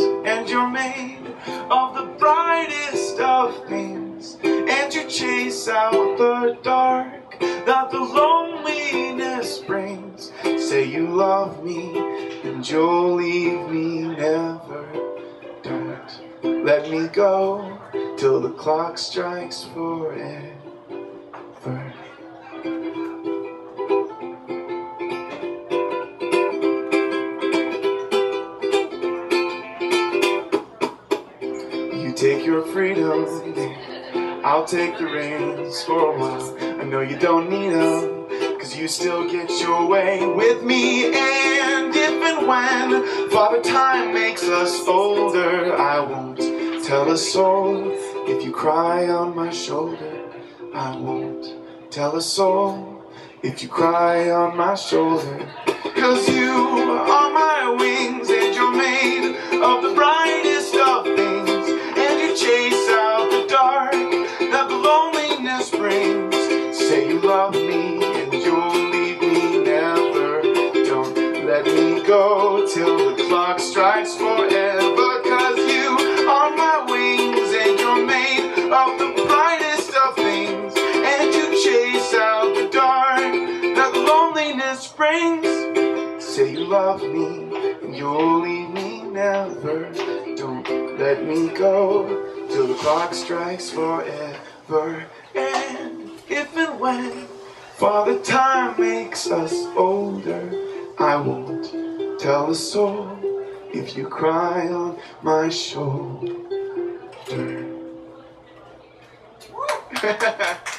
and you're made of the brightest of things. And you chase out the dark that the loneliness brings. Say you love me, and you'll leave me never. Don't let me go till the clock strikes forever. Take your freedom, I'll take the reins for a while. I know you don't need them, cause you still get your way with me. And if and when Father Time makes us older, I won't tell a soul if you cry on my shoulder. I won't tell a soul if you cry on my shoulder. Cause you are my wings and you're made of the brightest love me and you'll leave me never. Don't let me go till the clock strikes forever. Cause you are my wings and you're made of the brightest of things. And you chase out the dark that loneliness brings. Say you love me and you'll leave me never. Don't let me go till the clock strikes forever. And if and when Father Time makes us older, I won't tell a soul if you cry on my shoulder.